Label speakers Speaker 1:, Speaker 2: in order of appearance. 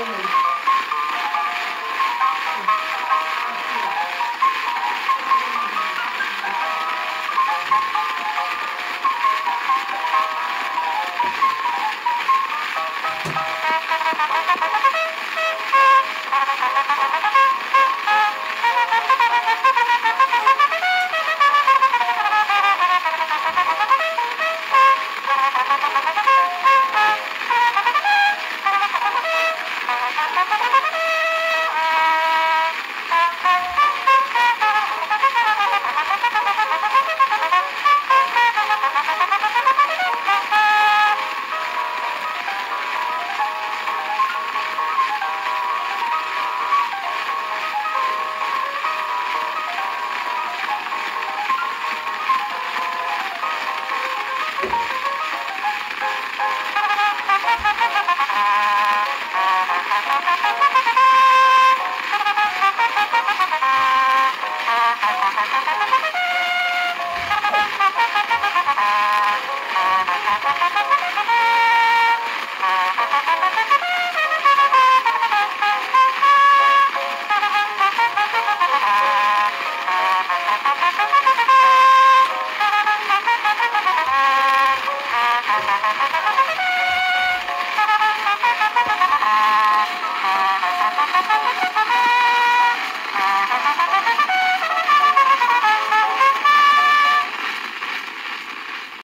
Speaker 1: Amen.